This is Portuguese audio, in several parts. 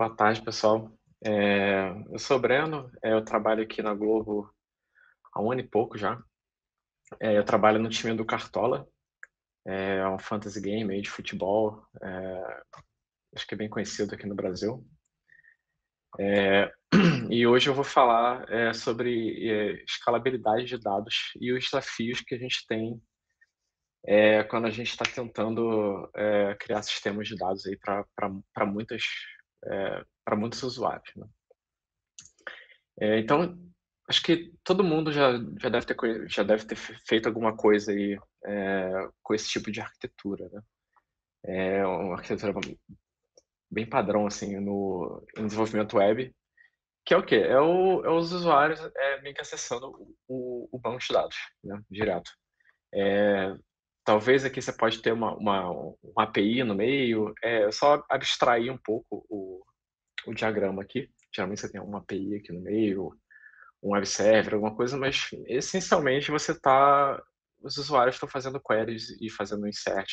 Boa tarde, pessoal. É, eu sou o Breno, é, eu trabalho aqui na Globo há um ano e pouco já. É, eu trabalho no time do Cartola, é um fantasy game de futebol, é, acho que é bem conhecido aqui no Brasil. É, e hoje eu vou falar é, sobre é, escalabilidade de dados e os desafios que a gente tem é, quando a gente está tentando é, criar sistemas de dados aí para muitas para muitos usuários. Né? então acho que todo mundo já, já, deve, ter, já deve ter feito alguma coisa aí com esse tipo de arquitetura, né? É uma arquitetura bem padrão assim no em desenvolvimento web, que é o quê? É, o, é os usuários é, meio que acessando o, o, banco de dados, né, direto. É, talvez aqui você pode ter uma, uma, uma API no meio, é só abstrair um pouco o, o diagrama aqui. Geralmente você tem uma API aqui no meio, um web server, alguma coisa, mas essencialmente você está, os usuários estão fazendo queries e fazendo insert,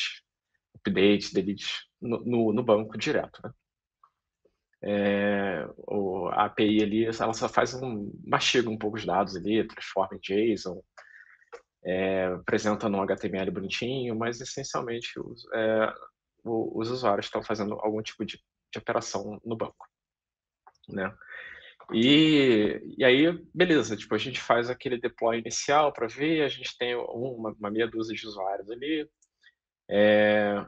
update, delete no, no, no banco direto. Né? É, a API ali, ela só faz um, mastiga um pouco os dados ali, transforma em JSON, é, apresenta no HTML bonitinho, mas essencialmente os, é, os usuários estão fazendo algum tipo de, de operação no banco, né? E, e aí, beleza, tipo, a gente faz aquele deploy inicial para ver, a gente tem uma, uma meia dúzia de usuários ali, é,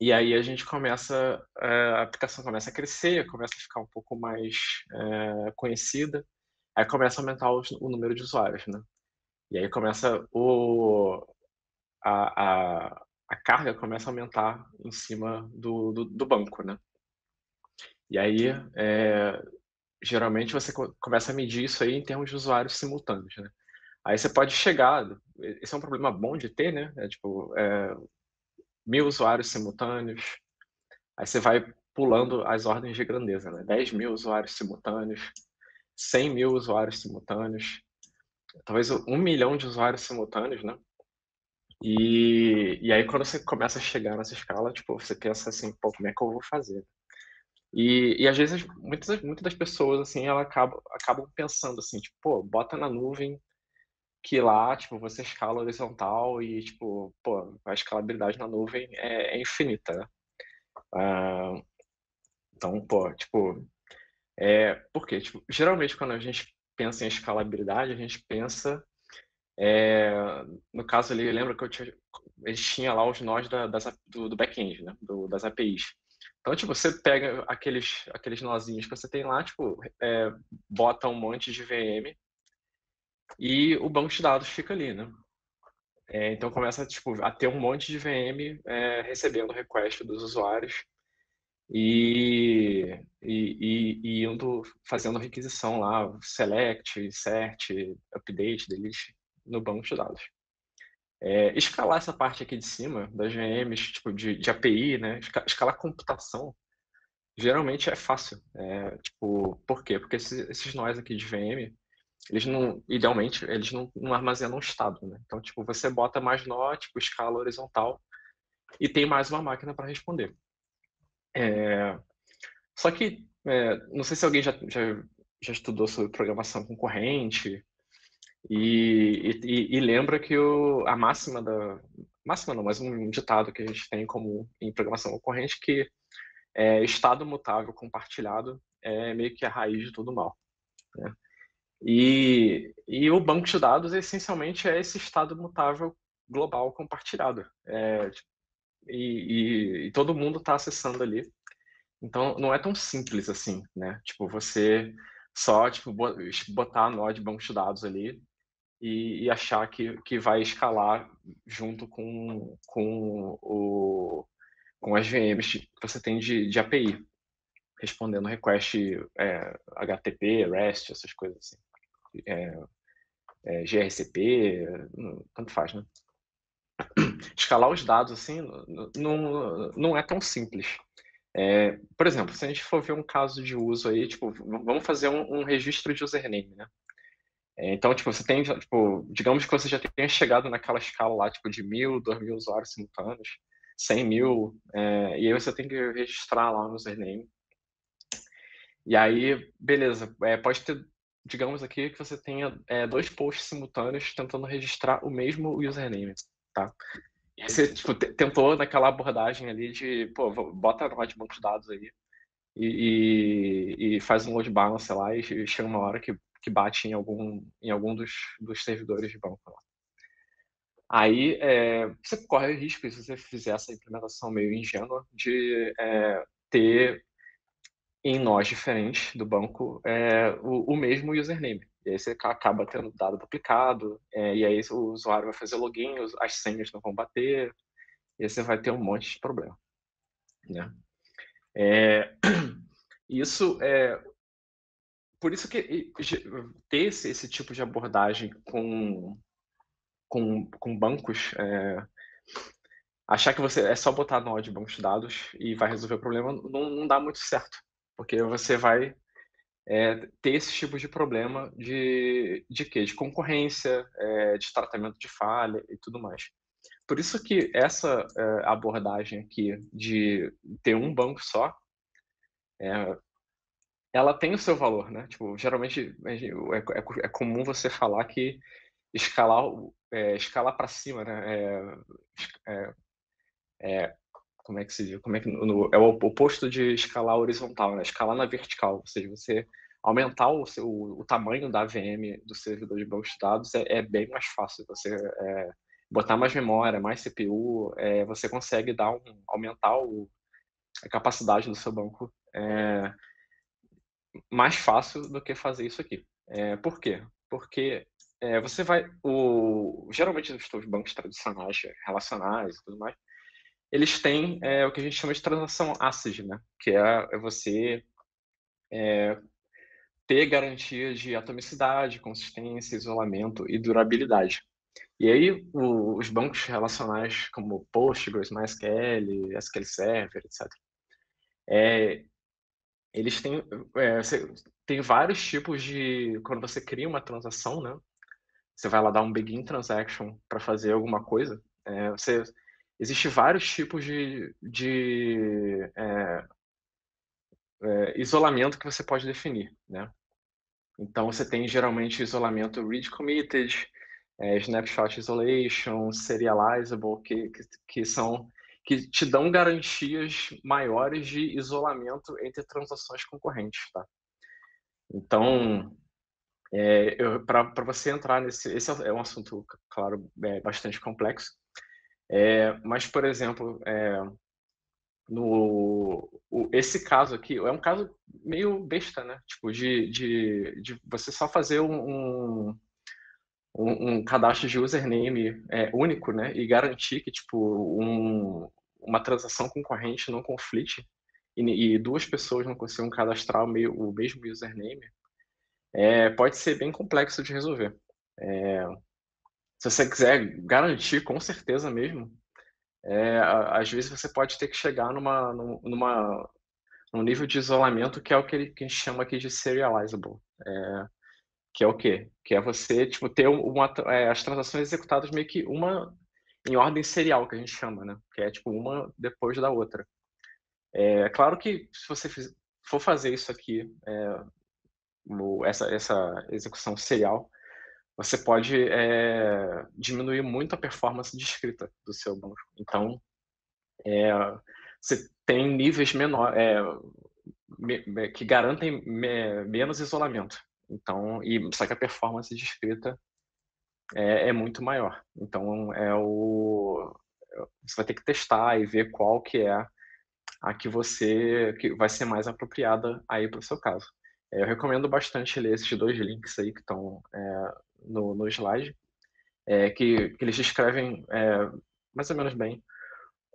e aí a gente começa, a aplicação começa a crescer, começa a ficar um pouco mais é, conhecida, aí começa a aumentar o, o, número de usuários, né? E aí começa o, a, a, a carga começa a aumentar em cima do, do, do banco, né? E aí, é, geralmente você começa a medir isso aí em termos de usuários simultâneos, né? Aí você pode chegar, esse é um problema bom de ter, né? É, tipo, é, mil usuários simultâneos. Aí você vai pulando as ordens de grandeza, né? 10 mil usuários simultâneos, 100 mil usuários simultâneos, talvez um milhão de usuários simultâneos, né? E, e aí quando você começa a chegar nessa escala, tipo, você pensa assim, pô, como é que eu vou fazer? E, e às vezes, muitas, muitas das pessoas, assim, elas acabam, acabam pensando assim, tipo, pô, bota na nuvem que lá, tipo, você escala horizontal e, tipo, pô, a escalabilidade na nuvem é, é infinita? Ah, então, pô, tipo, é, por quê? Tipo, geralmente quando a gente pensa em escalabilidade, a gente pensa, é, no caso ali, lembra que eu tinha, a gente tinha lá os nós da, das, do, do back-end, né? Do, das APIs. Então, tipo, você pega aqueles, aqueles nozinhos que você tem lá, tipo, é, bota um monte de VM e o banco de dados fica ali, né? É, então começa tipo, a ter um monte de VM é, recebendo request dos usuários e, e, e, indo fazendo requisição lá, select, insert, update, delete no banco de dados. É, escalar essa parte aqui de cima das VMs, tipo de, de API, né? Escalar computação, geralmente é fácil. É, tipo, por quê? Porque esses, esses nós aqui de VM, eles não, idealmente, eles não, não armazenam estado, né? Então, tipo, você bota mais nó, tipo, escala horizontal e tem mais uma máquina para responder. É... Só que, é, não sei se alguém já, já, já estudou sobre programação concorrente e, e, e lembra que o, a máxima da... Máxima não, mas um ditado que a gente tem como em programação concorrente que é, estado mutável compartilhado é meio que a raiz de todo mal. Né? E, e o banco de dados, essencialmente, é esse estado mutável global compartilhado. É, e, e, e, todo mundo está acessando ali. Então, não é tão simples assim, né? Tipo, você só tipo, botar a nó de banco de dados ali e, e, achar que, que vai escalar junto com, com, o, com as VMs que você tem de, de API, respondendo request é, HTTP, REST, essas coisas assim é, é, GRCP, tanto faz, né? Escalar os dados, assim, não, não é tão simples. É, por exemplo, se a gente for ver um caso de uso aí, tipo, vamos fazer um, um registro de username, né? É, então, tipo, você tem, tipo, digamos que você já tenha chegado naquela escala lá, tipo, de mil, dois mil usuários simultâneos, cem mil, é, e aí você tem que registrar lá no username. E aí, beleza, é, pode ter, digamos aqui que você tenha é, dois posts simultâneos tentando registrar o mesmo username, tá? E você tipo, tentou naquela abordagem ali de, pô, bota no de banco de dados aí e, e, e, faz um load balance lá e chega uma hora que, que bate em algum, em algum dos, dos servidores de banco lá. Aí é, você corre o risco, se você fizer essa implementação meio ingênua, de é, ter em nós diferentes do banco é, o, o, mesmo username. E aí você acaba tendo dado duplicado, é, e aí o usuário vai fazer login, as senhas não vão bater, e aí você vai ter um monte de problema. Né? É, isso é por isso que ter esse, esse tipo de abordagem com, com, com bancos, é, achar que você é só botar nó de bancos de dados e vai resolver o problema não, não dá muito certo porque você vai é, ter esse tipo de problema de, de quê? De concorrência, é, de tratamento de falha e tudo mais. Por isso que essa é, abordagem aqui de ter um banco só, é, ela tem o seu valor, né? Tipo, geralmente é, é, é comum você falar que escalar, escalar para cima, né? é, como é que se diz? Como é que no, é o oposto de escalar horizontal, né? Escalar na vertical, ou seja, você aumentar o, seu, o tamanho da VM do servidor de banco de dados é, é bem mais fácil. Você é, botar mais memória, mais CPU, é, você consegue dar um, aumentar o, a capacidade do seu banco é, mais fácil do que fazer isso aqui. É, por quê? Porque é, você vai, o, geralmente nos bancos tradicionais, relacionais e tudo mais, eles têm é, o que a gente chama de transação ACID, né? que é, é você é, ter garantia de atomicidade, consistência, isolamento e durabilidade. E aí, o, os bancos relacionais como Postgres, MySQL, SQL Server, etc., é, eles têm, é, você, tem vários tipos de... Quando você cria uma transação, né? Você vai lá dar um begin transaction para fazer alguma coisa, é, você Existem vários tipos de, de é, é, isolamento que você pode definir, né? Então, você tem geralmente isolamento read committed, é, snapshot isolation, serializable, que, que, que, são que te dão garantias maiores de isolamento entre transações concorrentes, tá? Então, é, para você entrar nesse, esse é um assunto, claro, é bastante complexo. É, mas, por exemplo, é, no o, esse caso aqui é um caso meio besta, né? Tipo, de, de, de você só fazer um, um, um cadastro de username é, único, né? E garantir que, tipo, um, uma transação concorrente não conflite e, e, duas pessoas não consigam cadastrar o, meio, o mesmo username, é, pode ser bem complexo de resolver. É, se você quiser garantir, com certeza mesmo, é, às vezes você pode ter que chegar numa, numa, num nível de isolamento que é o que, a gente chama aqui de serializable. É, que é o quê? Que é você tipo, ter uma, é, as transações executadas meio que uma em ordem serial, que a gente chama, né? Que é tipo uma depois da outra. É claro que se você for fazer isso aqui, é, essa, essa execução serial, você pode é, diminuir muito a performance de escrita do seu banco. Então, é, você tem níveis menores é, me, que garantem me, menos isolamento. Então, e só que a performance de escrita é, é, muito maior. Então, é o você vai ter que testar e ver qual que é a que você que vai ser mais apropriada aí para o seu caso. É, eu recomendo bastante ler esses dois links aí que estão é, no, no slide, é, que, que, eles descrevem é, mais ou menos bem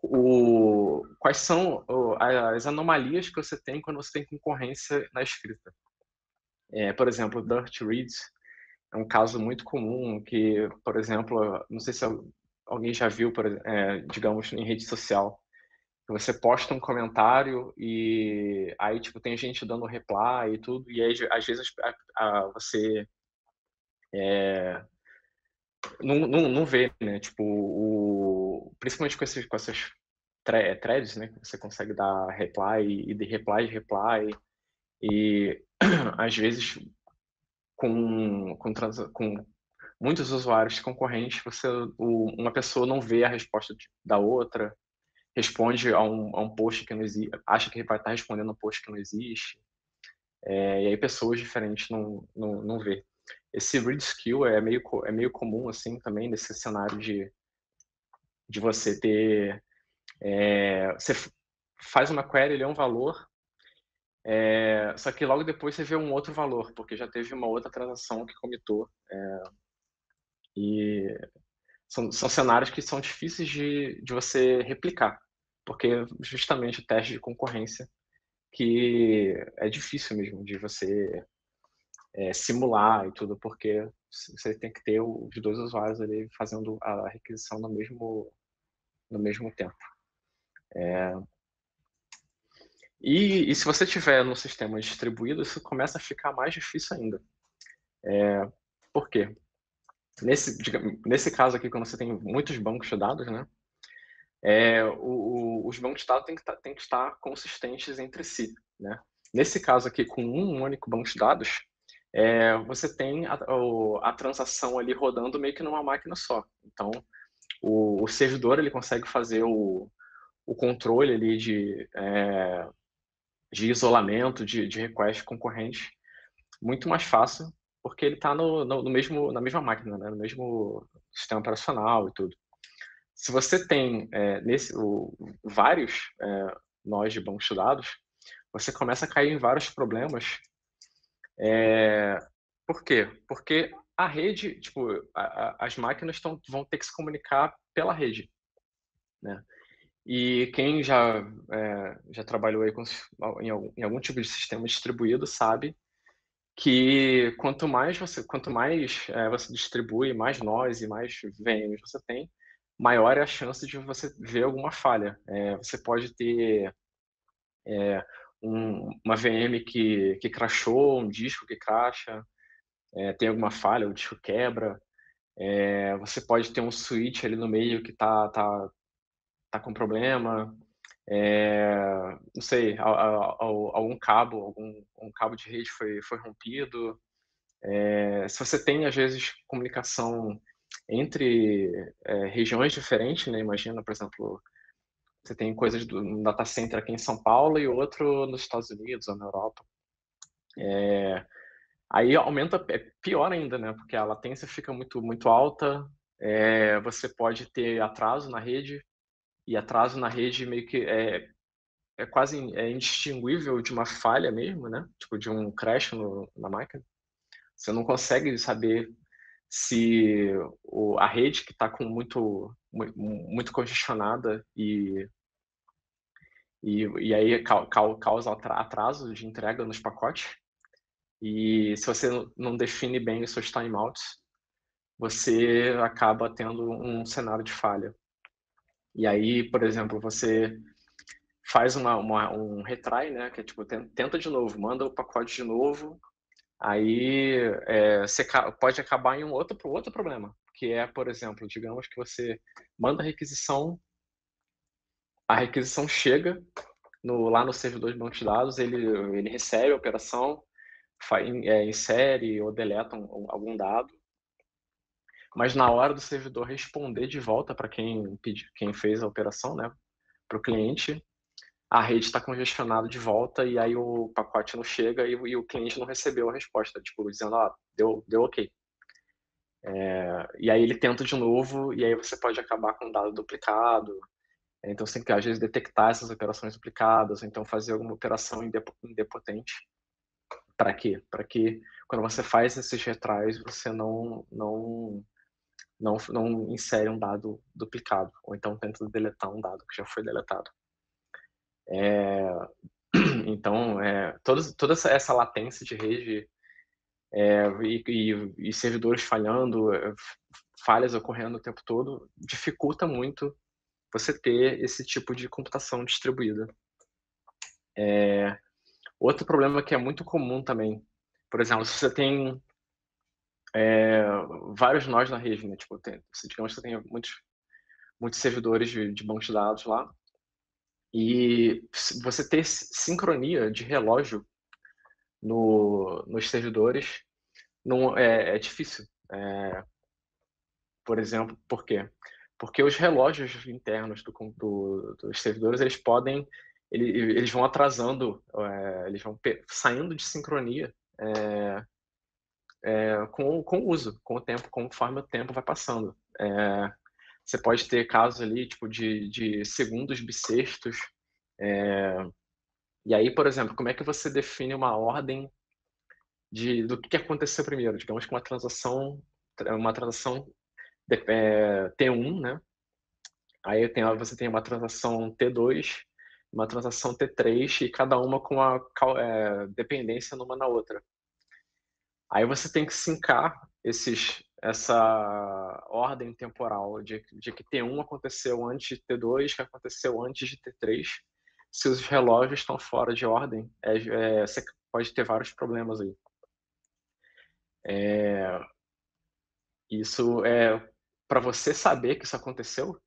o, quais são as anomalias que você tem quando você tem concorrência na escrita. É, por exemplo, Dirt Reads é um caso muito comum que, por exemplo, não sei se alguém já viu, por, é, digamos, em rede social, você posta um comentário e aí tipo tem gente dando reply e tudo e aí às vezes a, a, você é, não, não, não vê, né? Tipo, o, principalmente com, esses, com essas threads, né? Você consegue dar reply e de reply reply. E às vezes com, com, com muitos usuários concorrentes, você, o, uma pessoa não vê a resposta da outra, responde a um, a um post que não existe, acha que vai estar respondendo a um post que não existe, é, e aí pessoas diferentes não, não, não vê. Esse read skill é meio, é meio comum, assim, também, nesse cenário de, de você ter... É, você faz uma query, ele é um valor, é, só que logo depois você vê um outro valor, porque já teve uma outra transação que comitou. É, e são, são cenários que são difíceis de, de você replicar, porque justamente o teste de concorrência que é difícil mesmo de você é, simular e tudo, porque você tem que ter os dois usuários ali fazendo a requisição no mesmo, no mesmo tempo. É, e, e, se você tiver no sistema distribuído, isso começa a ficar mais difícil ainda. É, por quê? Nesse, nesse caso aqui, quando você tem muitos bancos de dados, né, é, o, o, os bancos de dados têm que, tá, têm que estar consistentes entre si. Né? Nesse caso aqui, com um único banco de dados, é, você tem a, a, transação ali rodando meio que numa máquina só. Então, o, o servidor ele consegue fazer o, o controle ali de, é, de isolamento de, de request concorrente muito mais fácil, porque ele está no, no, no, mesmo, na mesma máquina, né? no mesmo sistema operacional e tudo. Se você tem é, nesse, o, vários é, nós de bancos de dados, você começa a cair em vários problemas. É, por quê? Porque a rede, tipo, a, a, as máquinas tão, vão ter que se comunicar pela rede, né? E quem já, é, já trabalhou aí com, em, algum, em, algum, tipo de sistema distribuído sabe que quanto mais você, quanto mais é, você distribui, mais nós e mais VMs você tem, maior é a chance de você ver alguma falha. É, você pode ter um, uma VM que, que crashou, um disco que cracha, é, tem alguma falha, o disco quebra, é, você pode ter um switch ali no meio que está tá, tá com problema, é, não sei, algum cabo, algum um cabo de rede foi, foi rompido. É, se você tem, às vezes, comunicação entre é, regiões diferentes, né? imagina, por exemplo, você tem coisas do um data center aqui em São Paulo e outro nos Estados Unidos ou na Europa. É, aí aumenta, é pior ainda, né? Porque a latência fica muito, muito alta, é, você pode ter atraso na rede, e atraso na rede meio que é, é quase é indistinguível de uma falha mesmo, né? Tipo, de um crash no, na máquina. Você não consegue saber se o, a rede que está com muito, muito congestionada e, e, e aí causa atraso de entrega nos pacotes. E se você não define bem os seus timeouts, você acaba tendo um cenário de falha. E aí, por exemplo, você faz uma, uma, um retry, né? Que é tipo, tenta de novo, manda o pacote de novo, aí é, você pode acabar em um outro, outro problema, que é, por exemplo, digamos que você manda a requisição, a requisição chega no, lá no servidor de banco de dados, ele, ele recebe a operação, faz, é, insere ou deleta um, algum dado, mas na hora do servidor responder de volta para quem, quem fez a operação, né, para o cliente, a rede está congestionada de volta e aí o pacote não chega e, e, o cliente não recebeu a resposta, tipo, dizendo, ah, deu, deu ok. É, e aí ele tenta de novo e aí você pode acabar com um dado duplicado. Então você tem que, às vezes, detectar essas operações duplicadas, ou então fazer alguma operação indepotente. Para quê? Para que quando você faz esses retrais, você não, não não, não insere um dado duplicado, ou então tenta deletar um dado que já foi deletado. É, então, é, toda, toda essa latência de rede é, e, e, e, servidores falhando, é, falhas ocorrendo o tempo todo, dificulta muito você ter esse tipo de computação distribuída. É, outro problema que é muito comum também, por exemplo, se você tem é, vários nós na rede, né? Tipo, tem, digamos que você tem muitos, muitos servidores de, de bancos de dados lá, e você ter sincronia de relógio no, nos servidores não é, é difícil. É, por exemplo, por quê? Porque os relógios internos do, do, dos servidores eles podem eles, eles vão atrasando, é, eles vão saindo de sincronia é, é, com, com o uso, com o tempo, conforme o tempo vai passando. É, você pode ter casos ali tipo de, de segundos bissextos. É, e aí, por exemplo, como é que você define uma ordem de, do que aconteceu primeiro? Digamos que uma transação, uma transação é, T1, né? Aí tem, você tem uma transação T2, uma transação T3 e cada uma com a é, dependência numa na outra. Aí você tem que sincar esses, essa ordem temporal de, de que T1 aconteceu antes de T2, que aconteceu antes de T3. Se os relógios estão fora de ordem, é, é, você pode ter vários problemas aí. É, isso é para você saber que isso aconteceu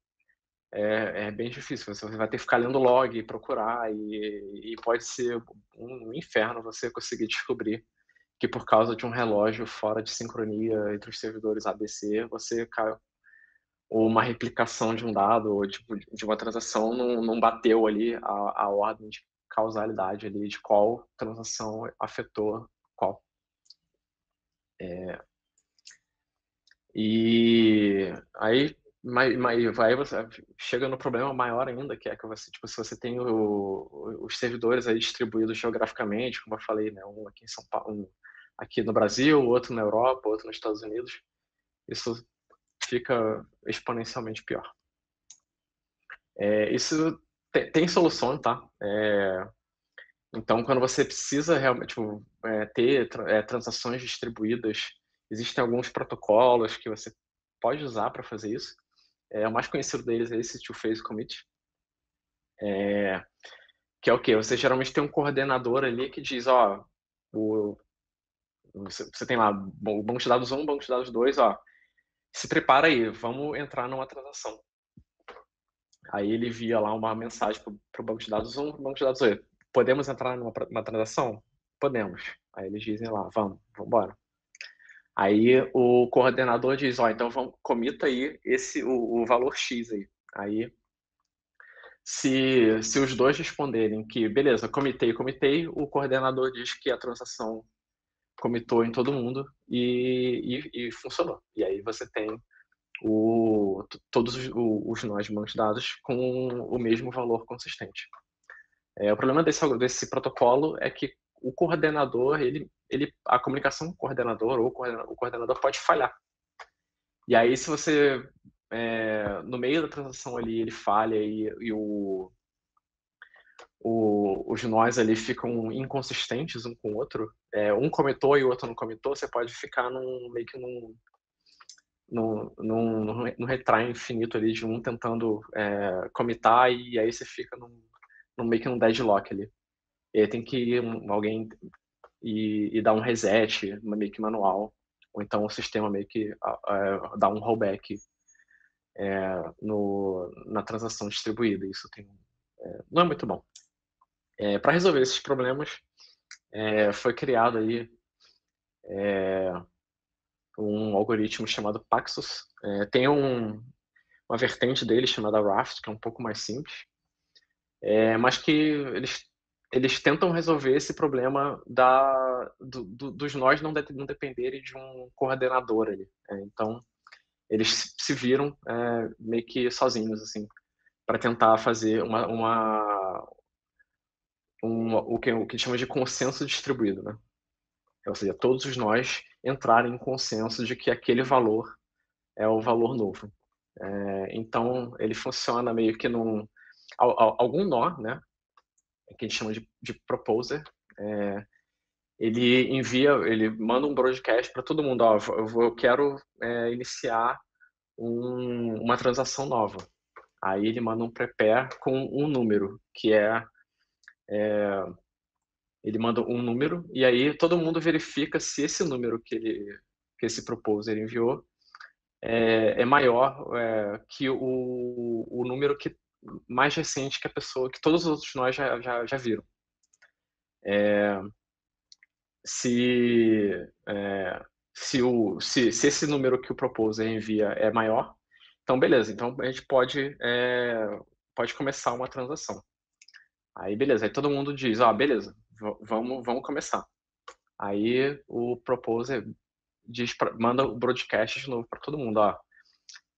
é, é, bem difícil. Você vai ter que ficar lendo log, procurar e, e pode ser um inferno você conseguir descobrir que por causa de um relógio fora de sincronia entre os servidores ABC, você ou uma replicação de um dado ou tipo, de uma transação não, não bateu ali a, a ordem de causalidade ali de qual transação afetou qual. É, e aí, mas, mas, aí você chega no problema maior ainda, que é que você, tipo, se você tem o, os servidores aí distribuídos geograficamente, como eu falei, né, um aqui em São Paulo, um aqui no Brasil, outro na Europa, outro nos Estados Unidos, isso fica exponencialmente pior. É, isso tem, tem, solução, tá? É, então, quando você precisa realmente tipo, é, ter é, transações distribuídas, existem alguns protocolos que você pode usar para fazer isso. É, o mais conhecido deles é esse two-phase commit, é, que é o que? Você geralmente tem um coordenador ali que diz, ó, o, você, você tem lá o banco de dados 1, banco de dados 2, ó, se prepara aí, vamos entrar numa transação. Aí ele via lá uma mensagem para o banco de dados 1, para o banco de dados 2. Podemos entrar numa, numa transação? Podemos. Aí eles dizem lá, vamos, vamos embora. Aí o coordenador diz, ó, então vamos, comita aí esse, o, o valor X aí. Aí, se, se os dois responderem que, beleza, comitei, comitei, o coordenador diz que a transação comitou em todo mundo e, e, e funcionou. E aí você tem o, todos os, os nós de bancos de dados com o mesmo valor consistente. É, o problema desse, desse protocolo é que o coordenador, ele, ele, a comunicação coordenador ou o coordenador pode falhar. E aí, se você, é, no meio da transação ali, ele falha e, e o, o, os nós ali ficam inconsistentes um com o outro, é, um comitou e o outro não comitou, você pode ficar num, meio que num, num, num, num retry infinito ali de um tentando é, comitar e aí você fica num, num meio que num deadlock ali. Aí tem que ir alguém e, e dar um reset, meio que manual, ou então o sistema meio que dá um rollback é, no, na transação distribuída. Isso tem, é, não é muito bom. É, Para resolver esses problemas, é, foi criado aí é, um algoritmo chamado Paxos. É, tem um, uma vertente dele chamada Raft, que é um pouco mais simples, é, mas que eles, eles tentam resolver esse problema da, do, do, dos nós não, de, não dependerem de um coordenador ali. É, então, eles se viram meio que sozinhos, assim, para tentar fazer uma, uma, um, o, que, o que chama de consenso distribuído, né? Ou seja, todos os nós entrarem em consenso de que aquele valor é o valor novo. É, então, ele funciona meio que num... Algum nó, né? Que a gente chama de, de proposer. É, ele envia, ele manda um broadcast para todo mundo. Ó, eu, eu quero é, iniciar um, uma transação nova. Aí ele manda um prepare com um número, que é é, ele manda um número e aí todo mundo verifica se esse número que ele que esse proposer enviou é, é maior é, que o, o número que mais recente que a pessoa que todos os outros nós já, já, já viram. É, se, é, se, o, se, se esse número que o proposer envia é maior, então beleza, então a gente pode, é, pode começar uma transação. Aí beleza, aí todo mundo diz, ah, beleza, vamos, vamos começar. Aí o proposer diz pra, manda o broadcast de novo para todo mundo, ó.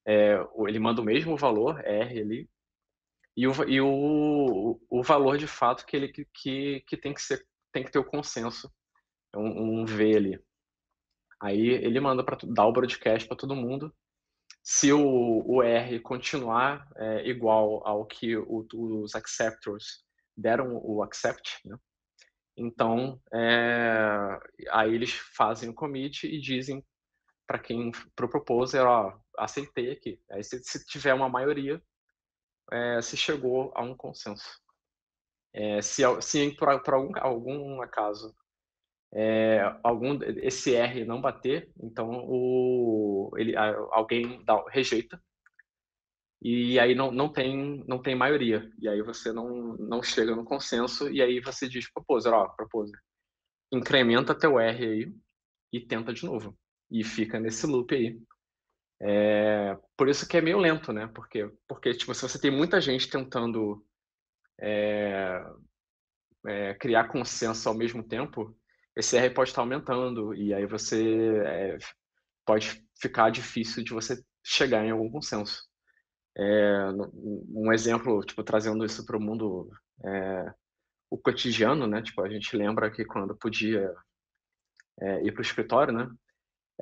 É, ele manda o mesmo valor, R ali, e o, e o, o valor de fato que ele que, que tem que ser tem que ter o consenso, um, um V ali. Aí ele manda para dar o broadcast para todo mundo. Se o, o R continuar é, igual ao que o, os acceptors deram o accept, né? então é, aí eles fazem o commit e dizem para quem para o proposer, ó, aceitei aqui. Aí se, se tiver uma maioria, é, se chegou a um consenso. É, se, se por, por algum, algum acaso é, algum esse R não bater, então o, ele, alguém dá, rejeita e aí não, não tem não tem maioria e aí você não não chega no consenso e aí você diz proposer, ó, proposer, incrementa teu R aí e tenta de novo e fica nesse loop aí. É, por isso que é meio lento, né? Porque porque tipo se você tem muita gente tentando é, é, criar consenso ao mesmo tempo, esse R pode estar aumentando e aí você é, pode ficar difícil de você chegar em algum consenso. É, um exemplo, tipo, trazendo isso para o mundo, é, o cotidiano, né? Tipo, a gente lembra que quando podia ir para o escritório, né?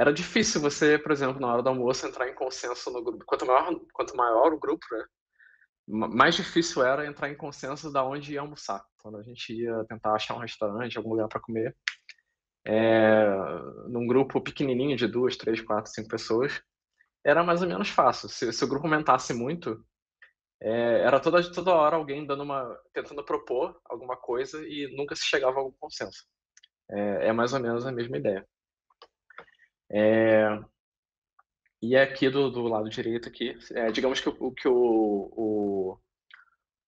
Era difícil você, por exemplo, na hora do almoço, entrar em consenso no grupo. Quanto maior, quanto maior o grupo, né? mais difícil era entrar em consenso da onde ia almoçar. Quando a gente ia tentar achar um restaurante, algum lugar para comer, é, num grupo pequenininho de duas, três, quatro, cinco pessoas, era mais ou menos fácil. Se, se o grupo aumentasse muito, é, era toda, toda hora alguém dando uma, tentando propor alguma coisa e nunca se chegava a algum consenso. É, é mais ou menos a mesma ideia. É, e aqui do, do lado direito aqui, é, digamos que o que o, o,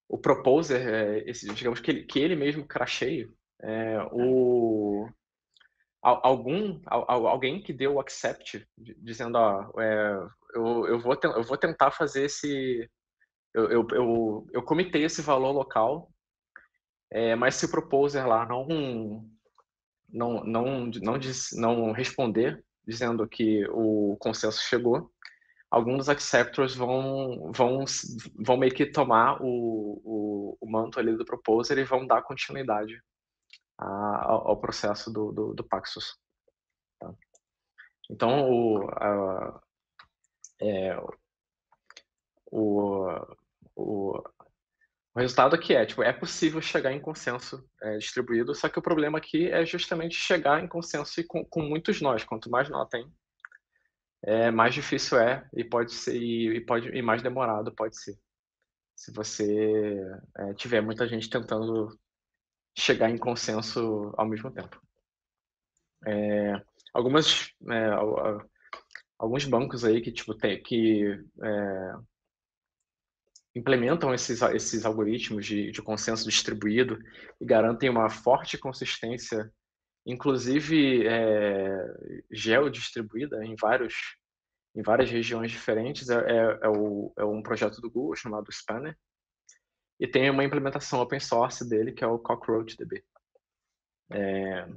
o proposer, é, esse, digamos que ele, que ele mesmo cracheie, é, o algum alguém que deu o accept dizendo ó, é, eu, eu, vou eu vou tentar fazer esse eu, eu, eu, eu comitei esse valor local é, mas se o proposer lá não não não não, diz, não responder dizendo que o consenso chegou alguns dos acceptors vão vão vão meio que tomar o, o, o manto ali do proposer e vão dar continuidade ao, ao processo do, do, do Paxos. Tá? Então, o, a, é, o, o, o resultado aqui é, tipo, é possível chegar em consenso é, distribuído, só que o problema aqui é justamente chegar em consenso e com, com muitos nós. Quanto mais nó tem, é, mais difícil é e pode ser e, pode e mais demorado pode ser. Se você é, tiver muita gente tentando chegar em consenso ao mesmo tempo. É, algumas, é, alguns bancos aí que tipo tem que é, implementam esses, esses algoritmos de, de consenso distribuído e garantem uma forte consistência, inclusive é, geodistribuída em vários em várias regiões diferentes é, é, é, o, é um projeto do Google chamado Spanner e tem uma implementação open source dele, que é o CockroachDB. É,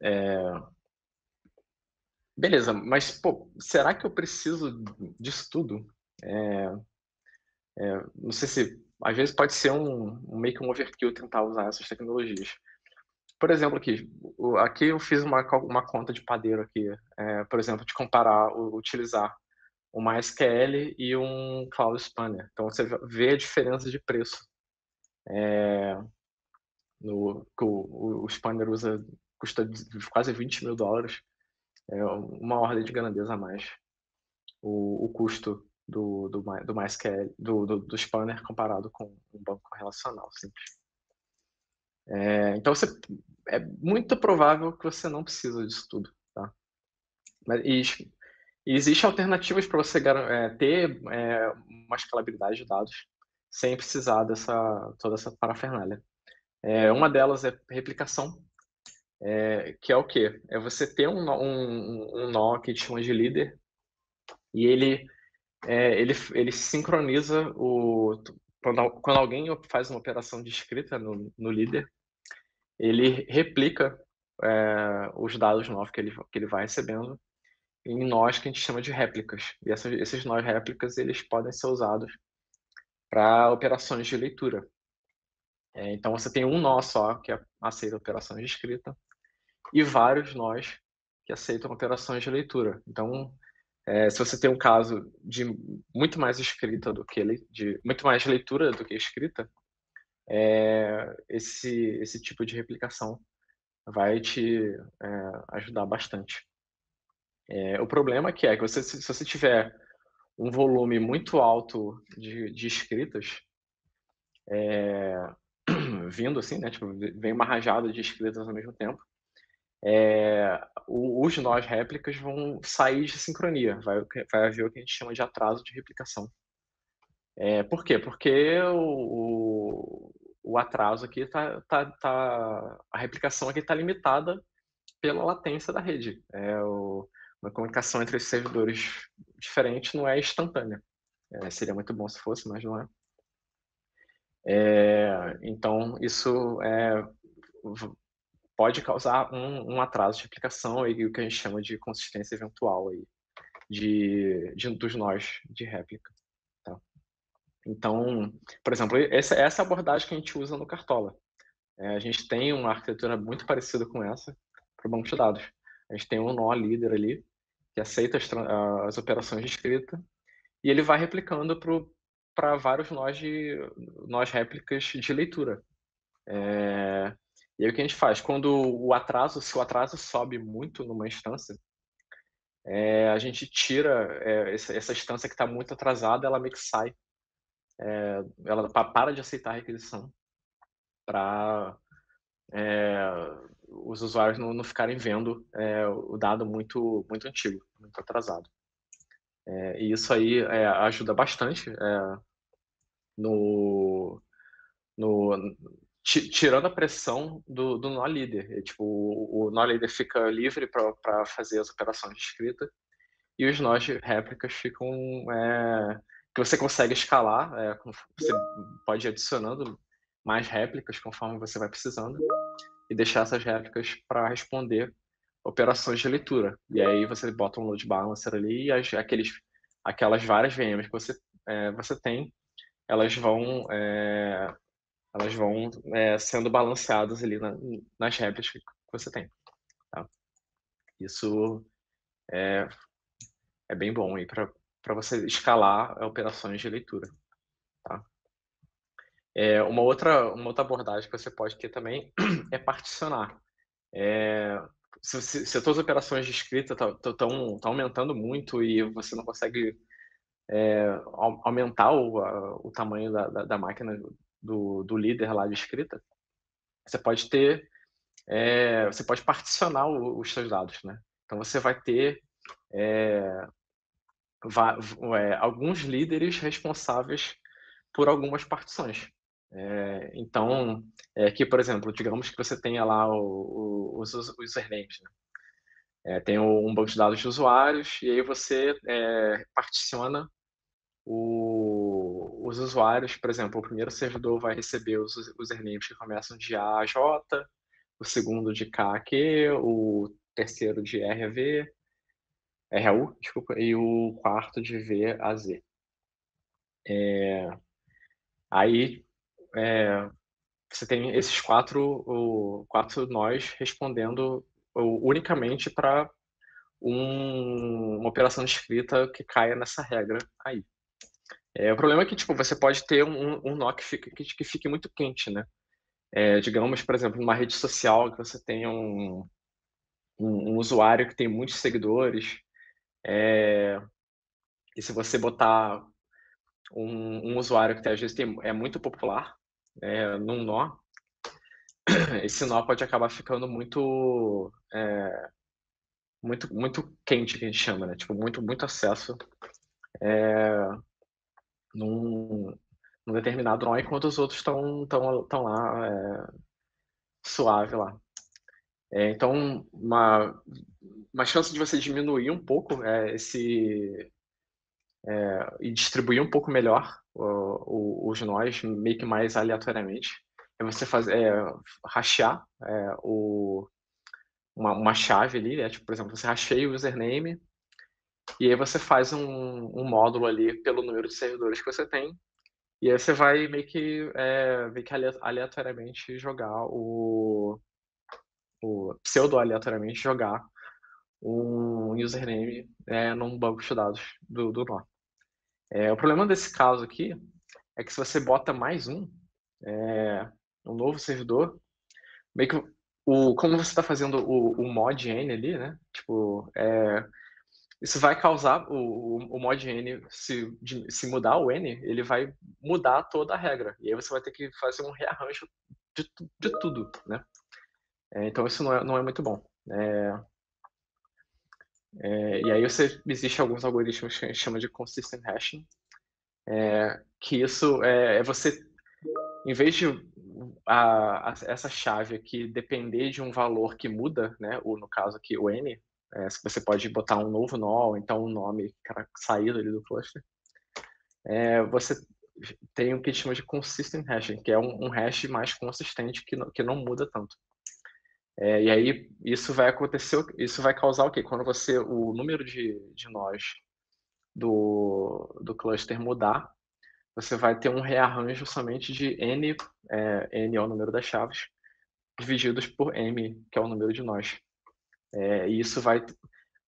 é, beleza, mas pô, será que eu preciso disso tudo? É, é, não sei se às vezes pode ser um, um, meio que um overkill tentar usar essas tecnologias. Por exemplo, aqui, aqui eu fiz uma, uma conta de padeiro aqui, é, por exemplo, de comparar, utilizar um MySQL e um Cloud Spanner. Então você vê a diferença de preço. É, no, o, o Spanner usa, custa quase 20 mil dólares, é uma ordem de grandeza a mais. O, o custo do, do, do MySQL, do, do, do Spanner comparado com um banco relacional simples. É, então você, é muito provável que você não precisa disso tudo. Tá? E e existem alternativas para você é, ter é, uma escalabilidade de dados sem precisar dessa toda essa parafernália. É, uma delas é replicação. é, que é o quê? É você ter um, um, um nó que gente chama de líder e ele, é, ele, ele sincroniza o... Quando, quando alguém faz uma operação de escrita no, no líder, ele replica é, os dados novos que ele, que ele vai recebendo em nós que a gente chama de réplicas. E essas, esses nós réplicas eles podem ser usados para operações de leitura. É, então você tem um nó só que aceita operações de escrita e vários nós que aceitam operações de leitura. Então, é, se você tem um caso de muito mais escrita do que de muito mais leitura do que escrita, é, esse esse tipo de replicação vai te é, ajudar bastante. É, o problema que é que você, se você tiver um volume muito alto de, de escritas, é, vindo assim, né? Tipo, vem uma rajada de escritas ao mesmo tempo. É, os nós réplicas vão sair de sincronia, vai, vai haver o que a gente chama de atraso de replicação. É, por quê? Porque o, o atraso aqui tá, tá, tá, a replicação aqui está limitada pela latência da rede. É o, uma comunicação entre servidores diferentes não é instantânea. É, seria muito bom se fosse, mas não é. é então, isso é, pode causar um, um, atraso de aplicação e o que a gente chama de consistência eventual aí, de, de dos nós de réplica. Tá? Então, por exemplo, essa, essa é abordagem que a gente usa no Cartola. É, a gente tem uma arquitetura muito parecida com essa para o banco de dados. A gente tem um nó líder ali, que aceita as, as operações de escrita, e ele vai replicando para vários nós, de, nós réplicas de leitura. É, e aí o que a gente faz? Quando o atraso, se o atraso sobe muito numa instância, é, a gente tira é, essa, essa, instância que está muito atrasada, ela meio que sai. É, ela para de aceitar a requisição para é, os usuários não, não ficarem vendo é, o dado muito, muito antigo, muito atrasado. É, e isso aí ajuda bastante no, no, tirando a pressão do, do nó líder. E, tipo, o, o nó líder fica livre para fazer as operações de escrita e os nós de réplicas ficam é, que você consegue escalar, é, você pode ir adicionando mais réplicas conforme você vai precisando e deixar essas réplicas para responder operações de leitura. E aí você bota um load balancer ali e as, aqueles, aquelas várias VMs que você, é, você tem, elas vão, é, elas vão é, sendo balanceadas ali na, nas réplicas que você tem. Tá? Isso é, é bem bom para você escalar operações de leitura. Tá? É, uma, outra, uma outra abordagem que você pode ter também é particionar. É, se, se, se, as suas operações de escrita estão aumentando muito e você não consegue é, aumentar o, a, o tamanho da, da, da, máquina do, do líder lá de escrita, você pode ter, é, você pode particionar o, os seus dados, né? Então você vai ter é, vai, é, alguns líderes responsáveis por algumas partições. É, então, é, aqui, por exemplo, digamos que você tenha lá o, o, os usernames, né? é, tem um banco de dados de usuários e aí você é, particiona o, os usuários, por exemplo, o primeiro servidor vai receber os usernames que começam de A a J, o segundo de K a Q, o terceiro de R a V, R a U, desculpa, e o quarto de V a Z. É, aí é, você tem esses quatro, o, quatro nós respondendo unicamente para um, uma operação de escrita que caia nessa regra aí. É, o problema é que tipo, você pode ter um, um nó que fique, que, que fique muito quente, né? É, digamos, por exemplo, numa rede social que você tem um, um, um usuário que tem muitos seguidores, é, e se você botar um, um, usuário que às vezes tem, é muito popular, é, num nó, esse nó pode acabar ficando muito, é, muito, muito quente, que a gente chama, né? Tipo, muito, muito acesso é, num, num determinado nó, enquanto os outros estão tão, tão lá é, suave lá. É, então, uma, uma chance de você diminuir um pouco é, esse é, e distribuir um pouco melhor o, o, os nós, meio que mais aleatoriamente, é você fazer é, rachear é, o, uma, uma chave ali, né? tipo, por exemplo, você racheia o username e aí você faz um, um módulo ali pelo número de servidores que você tem e aí você vai meio que, é, meio que aleatoriamente jogar o, o pseudo aleatoriamente jogar um username é, num banco de dados do, do nó. É, o problema desse caso aqui é que se você bota mais um, é, um novo servidor, meio que o, como você está fazendo o, o mod n ali, né? Tipo, é, isso vai causar o, o, mod n se, se mudar o n, ele vai mudar toda a regra e aí você vai ter que fazer um rearranjo de, de tudo, né? É, então isso não é, não é muito bom. É, é, e aí você, existe alguns algoritmos que a gente chama de consistent hashing, é, que isso é, é, você, em vez de a, a, essa chave aqui depender de um valor que muda, né, o, no caso aqui o n, é, você pode botar um novo nó, então um nome saído ali do cluster, é, você tem o que a gente chama de consistent hashing, que é um, um hash mais consistente que, que não muda tanto. É, e aí isso vai acontecer, isso vai causar o quê? Quando você o número de, de nós do, do cluster mudar, você vai ter um rearranjo somente de n, é, n é o número das chaves, divididos por m, que é o número de nós. É, e isso vai,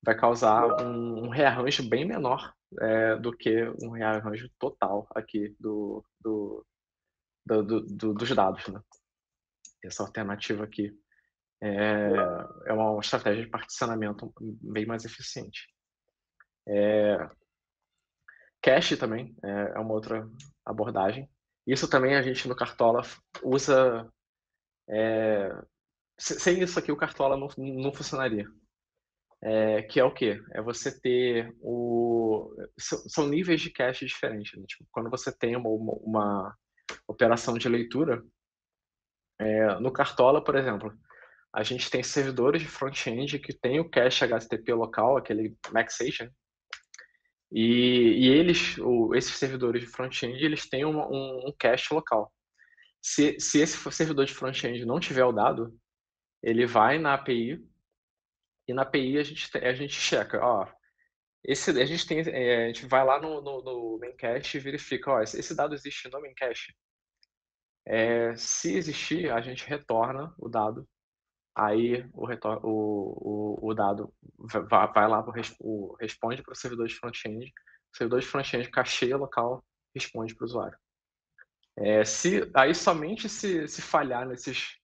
vai causar um, um rearranjo bem menor é, do que um rearranjo total aqui do, do, do, do dos dados. Né? Essa alternativa aqui é, é uma estratégia de particionamento bem mais eficiente. É, cache também é, é uma outra abordagem. Isso também a gente no Cartola usa. Sem isso aqui o Cartola não, não funcionaria. É, que é o que? É você ter o. São níveis de cache diferentes. Né? Tipo, quando você tem uma, uma, uma operação de leitura, é, no Cartola, por exemplo, a gente tem servidores de front-end que tem o cache HTTP local, aquele MaxStation, e, e eles, o, esses servidores de front-end, eles têm um, um, um, cache local. Se, se esse servidor de front-end não tiver o dado, ele vai na API e na API a gente, a gente checa, ó, esse, a gente tem, é, a gente vai lá no, no, no main cache e verifica, ó, esse, dado existe no main cache. É, se existir, a gente retorna o dado aí o, retor o, o, o dado vai, vai lá, o, responde para o servidor de front-end, o servidor de front-end cacheia local, responde para o usuário. É, se, aí somente se, se falhar nesses,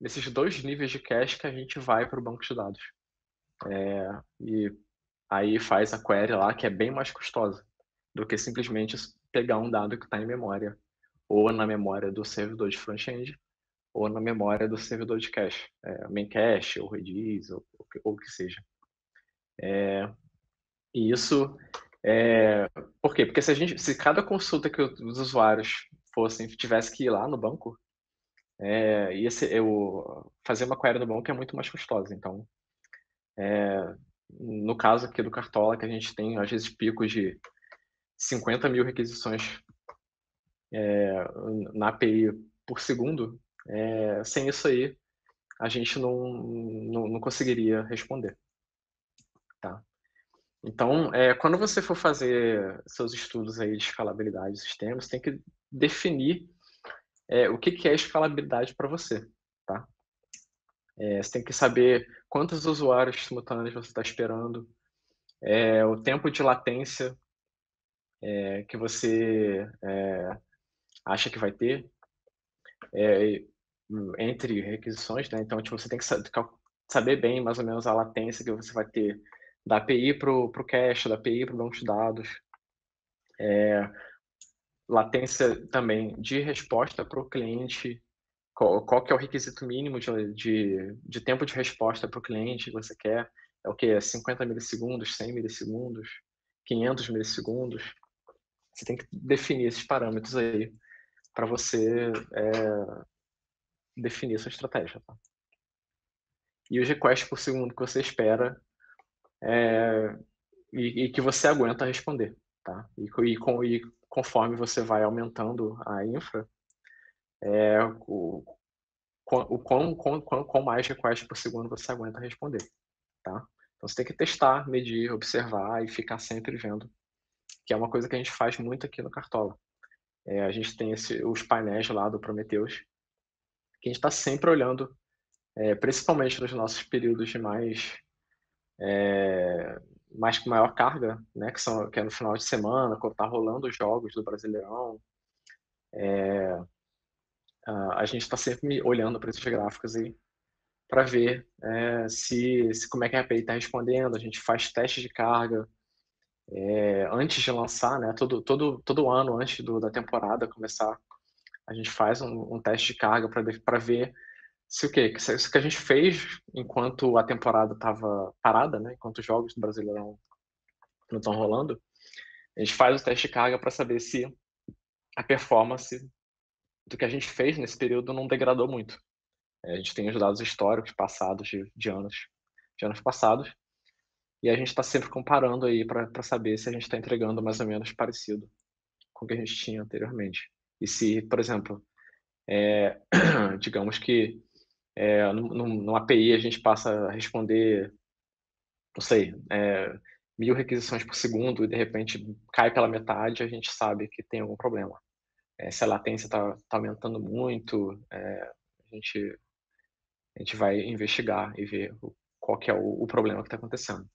nesses dois níveis de cache que a gente vai para o banco de dados. É, e aí faz a query lá, que é bem mais custosa do que simplesmente pegar um dado que está em memória ou na memória do servidor de front-end ou na memória do servidor de cache, é, main cache, ou Redis, ou, o que seja. É, e isso, é, por quê? Porque se, a gente, se cada consulta que os usuários fossem, tivesse que ir lá no banco, é, ia ser, eu, fazer uma query no banco é muito mais custosa. Então, é, no caso aqui do Cartola, que a gente tem, às vezes, picos de 50 mil requisições é, na API por segundo, é, sem isso aí, a gente não, não, não conseguiria responder. Tá? Então, é, quando você for fazer seus estudos aí de escalabilidade de sistemas, tem que definir é, o que, que é escalabilidade para você. Tá? É, você tem que saber quantos usuários simultâneos você está esperando, é, o tempo de latência é, que você é, acha que vai ter, é, entre requisições, né? Então, tipo, você tem que saber bem mais ou menos a latência que você vai ter da API para o cache, da API para o banco de dados. É, latência também de resposta para o cliente, qual, qual, que é o requisito mínimo de, de, de tempo de resposta para o cliente que você quer, é o que? 50 milissegundos, 100 milissegundos, 500 milissegundos. Você tem que definir esses parâmetros aí para você é, definir sua estratégia. Tá? e os requests por segundo que você espera é, e, e, que você aguenta responder, tá? E, e, com, e conforme você vai aumentando a infra, é, o, o quão, quão, quão, mais requests por segundo você aguenta responder, tá? Então você tem que testar, medir, observar e ficar sempre vendo, que é uma coisa que a gente faz muito aqui no Cartola. É, a gente tem esse, os painéis lá do Prometheus, que a gente está sempre olhando, é, principalmente nos nossos períodos de mais, é, mais com maior carga, né, que, são, que é no final de semana, quando está rolando os jogos do Brasileirão. É, a gente está sempre olhando para esses gráficos aí para ver é, se, se, como é que a API está respondendo. A gente faz testes de carga, é, antes de lançar, né, todo, todo, todo ano antes do, da temporada começar, a gente faz um, um teste de carga para ver se o que se, se o que a gente fez enquanto a temporada estava parada, né, enquanto os jogos do Brasileirão não estão rolando, a gente faz o teste de carga para saber se a performance do que a gente fez nesse período não degradou muito. É, a gente tem os dados históricos passados de, de anos, de anos passados, e a gente está sempre comparando aí para saber se a gente está entregando mais ou menos parecido com o que a gente tinha anteriormente. E se, por exemplo, é, digamos que é, numa API a gente passa a responder, não sei, é, mil requisições por segundo e de repente cai pela metade, a gente sabe que tem algum problema. É, se a latência está tá aumentando muito, é, a, gente, a gente vai investigar e ver qual que é o, o problema que está acontecendo.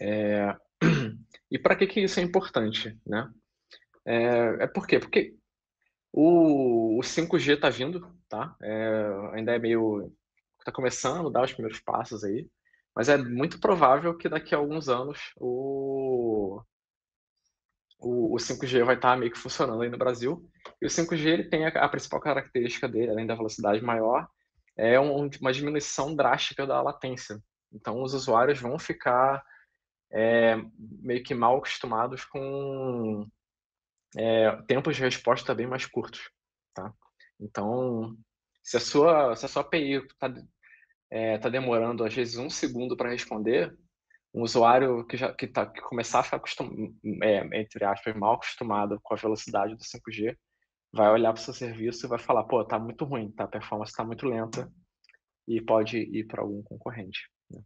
É... E para que, que isso é importante? Né? É, é por quê? Porque o, o 5G está vindo, tá? É, ainda é meio. está começando a dar os primeiros passos aí, mas é muito provável que daqui a alguns anos o, o, o 5G vai estar tá meio que funcionando aí no Brasil. E o 5G ele tem a, a principal característica dele, além da velocidade maior, é um, uma diminuição drástica da latência. Então, os usuários vão ficar é, meio que mal acostumados com é, tempos de resposta bem mais curtos, tá? Então, se a sua, se a sua API está é, tá demorando às vezes um segundo para responder, um usuário que já que, tá, que começar a ficar acostum, é, entre aspas mal acostumado com a velocidade do 5G, vai olhar para o seu serviço e vai falar, pô, tá muito ruim, tá? A performance está muito lenta e pode ir para algum concorrente. Né?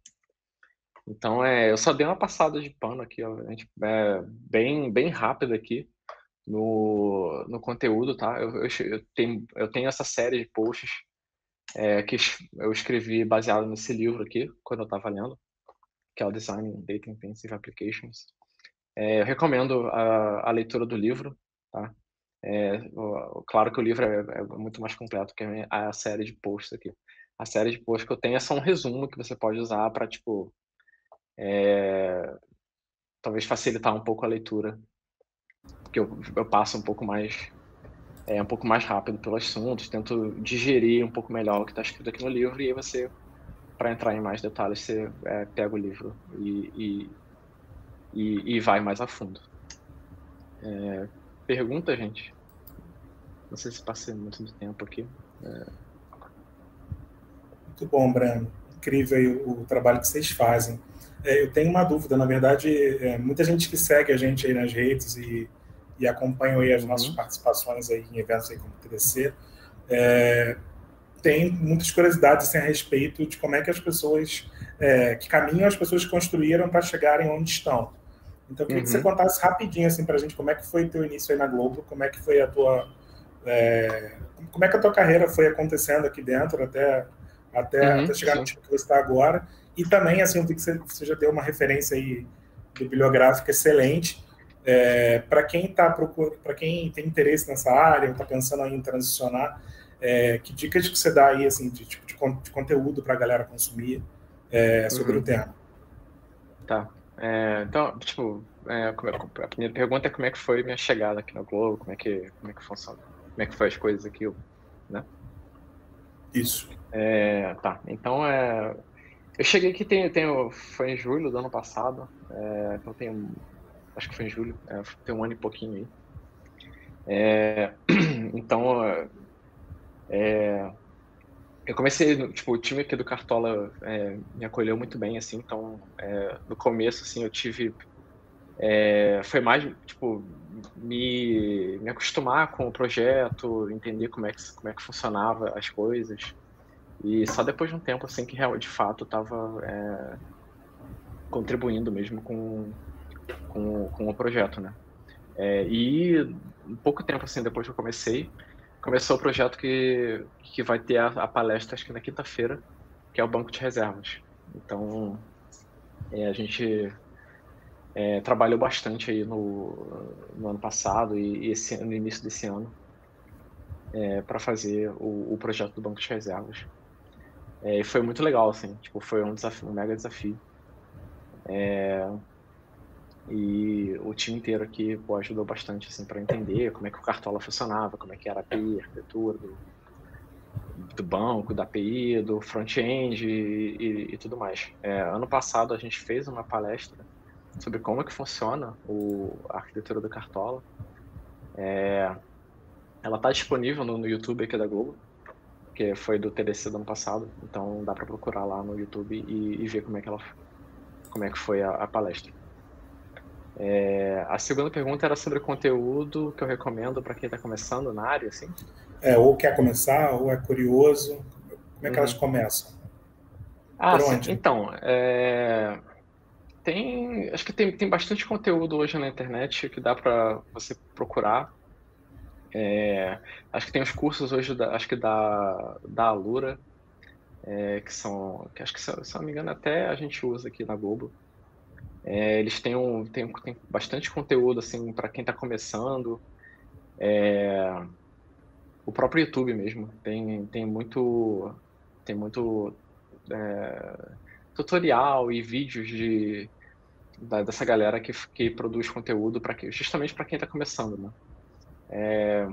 Então, é, eu só dei uma passada de pano aqui, ó, é, bem, bem rápido aqui no, no conteúdo, tá? Eu, eu, eu, tenho, eu tenho essa série de posts é, que eu escrevi baseado nesse livro aqui, quando eu estava lendo, que é o Design Data Intensive Applications. É, eu recomendo a, a, leitura do livro, tá? É, claro que o livro é, é, muito mais completo que a série de posts aqui. A série de posts que eu tenho é só um resumo que você pode usar para, tipo, é, talvez facilitar um pouco a leitura, porque eu, eu passo um pouco mais é um pouco mais rápido pelos assuntos, tento digerir um pouco melhor o que está escrito aqui no livro e aí você, para entrar em mais detalhes, você é, pega o livro e, e, e, e, vai mais a fundo. É, pergunta, gente? Não sei se passei muito do tempo aqui. É... Muito bom, Breno. Incrível o, o trabalho que vocês fazem. É, eu tenho uma dúvida, na verdade, é, muita gente que segue a gente aí nas redes e, e acompanha aí as uhum. nossas participações aí em eventos aí como TDC, é, tem muitas curiosidades assim, a respeito de como é que as pessoas, é, que caminho as pessoas construíram para chegarem onde estão. Então, eu queria uhum. que você uhum. contasse rapidinho assim, para a gente como é que foi teu início aí na Globo, como é que foi a tua... É, como é que a tua carreira foi acontecendo aqui dentro até, até, uhum, até chegar sim. no tipo que você está agora e também, assim, eu vi que você já deu uma referência aí bibliográfica excelente. É, para quem tá procurando, para quem tem interesse nessa área, está pensando em transicionar, é, que dicas que você dá aí, assim, de tipo de, de conteúdo para a galera consumir é, sobre uhum. o tema? Tá. É, então, tipo, é, a primeira pergunta é como é que foi minha chegada aqui no Globo, como é que, como é que funciona, como é que foi as coisas aqui, né? Isso. É, tá. Então, é, eu cheguei aqui, tem, tem, foi em julho do ano passado, é, então tem, acho que foi em julho, é, tem um ano e pouquinho aí. É, então, é, eu comecei, tipo, o time aqui do Cartola é, me acolheu muito bem, assim, então, é, no começo, assim, eu tive, é, foi mais, tipo, me, me acostumar com o projeto, entender como é que, como é que funcionava as coisas, e só depois de um tempo, assim, que de fato estava é, contribuindo mesmo com, com, com o projeto, né. É, e um pouco tempo, assim, depois que eu comecei, começou o projeto que, que vai ter a, a palestra, acho que na quinta-feira, que é o Banco de Reservas. Então, é, a gente é, trabalhou bastante aí no, no ano passado e, e esse, no início desse ano é, para fazer o, o, projeto do Banco de Reservas. É, e foi muito legal, assim, tipo, foi um desafio, um mega desafio. E o time inteiro aqui pô, ajudou bastante assim, para entender como é que o Cartola funcionava, como é que era a API, a arquitetura do, do banco, da API, do front-end e, e, e, tudo mais. É, ano passado a gente fez uma palestra sobre como é que funciona o, a arquitetura do Cartola. É, ela está disponível no, no, YouTube aqui da Globo, que foi do TDC do ano passado, então dá para procurar lá no YouTube e, e, ver como é que ela, como é que foi a, a palestra. É, a segunda pergunta era sobre conteúdo que eu recomendo para quem está começando na área, assim? É, ou quer começar, ou é curioso. Como é que uhum. elas começam? Ah, sim, então, é, tem, acho que tem, tem bastante conteúdo hoje na internet que dá para você procurar. É, acho que tem os cursos hoje, da, acho que da, da Alura, é, que são, que acho que se, se não me engano até a gente usa aqui na Globo. É, eles têm, um, têm, têm bastante conteúdo assim para quem está começando. É, o próprio YouTube mesmo tem, tem muito tem muito é, tutorial e vídeos de da, dessa galera que, que produz conteúdo para justamente para quem está começando, né? É,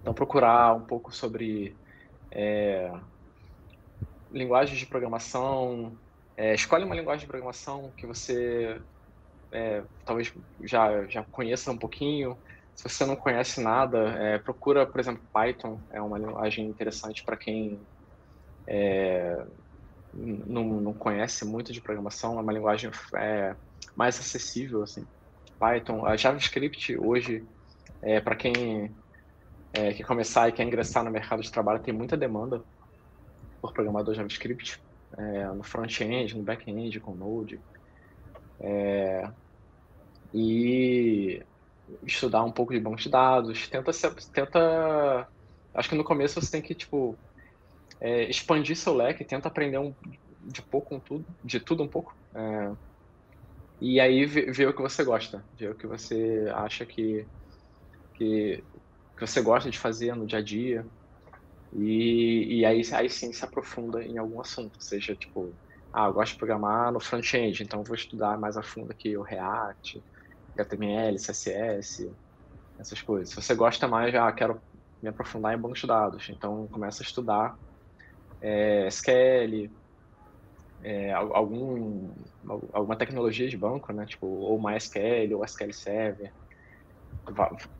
então procurar um pouco sobre é, linguagens de programação, é, escolhe uma linguagem de programação que você é, talvez já, já conheça um pouquinho. Se você não conhece nada, é, procura, por exemplo, Python, é uma linguagem interessante para quem é, não, não conhece muito de programação, é uma linguagem é, mais acessível, assim. Python, a JavaScript hoje, é, para quem quer começar e quer ingressar no mercado de trabalho, tem muita demanda por programador JavaScript é, no front-end, no back-end, com Node. É, e estudar um pouco de banco de dados. Tenta, tenta acho que no começo você tem que tipo é, expandir seu leque, tenta aprender um, de pouco com tudo, de tudo um pouco. É, e aí ver, ver, o que você gosta, ver o que você acha que, que, que você gosta de fazer no dia a dia. E, e aí, aí sim se aprofunda em algum assunto, seja tipo, ah, eu gosto de programar no front-end, então vou estudar mais a fundo aqui o React, HTML, CSS, essas coisas. Se você gosta mais, ah, quero me aprofundar em bancos de dados, então começa a estudar é, SQL, é, algum, alguma tecnologia de banco, né, tipo, ou MySQL, ou SQL Server.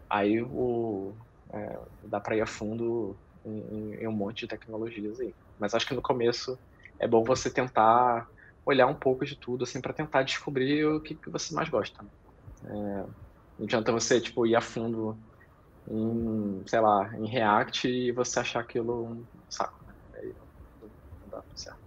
Aí o, é, dá para ir a fundo em, em, um monte de tecnologias aí. Mas acho que no começo é bom você tentar olhar um pouco de tudo, assim, para tentar descobrir o que, que você mais gosta. É, não adianta você, tipo, ir a fundo em, sei lá, em React e você achar aquilo um saco. Né? Aí não dá certo.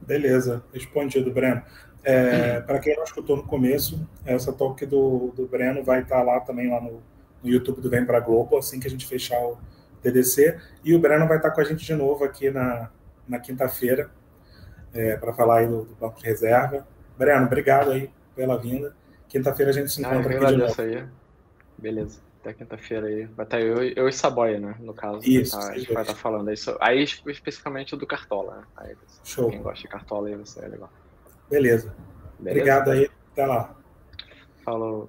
Beleza, respondido, Breno. É, para quem não escutou no começo, essa talk do, do Breno vai estar lá também lá no, no YouTube do Vem para Globo, assim que a gente fechar o, TDC. E o Breno vai estar com a gente de novo aqui na, na quinta-feira é, para falar aí do, do, Banco de Reserva. Breno, obrigado aí pela vinda. Quinta-feira a gente se ah, encontra ah, aqui de novo. Aí. Beleza. Até quinta-feira aí. Vai estar eu, eu e Saboia, né? No caso. Isso. Tá, a gente vai estar falando aí. Aí especificamente do Cartola, né? Aí, Show. Quem gosta de Cartola aí, você é legal. Beleza. Beleza? Obrigado aí. Até lá. Falou.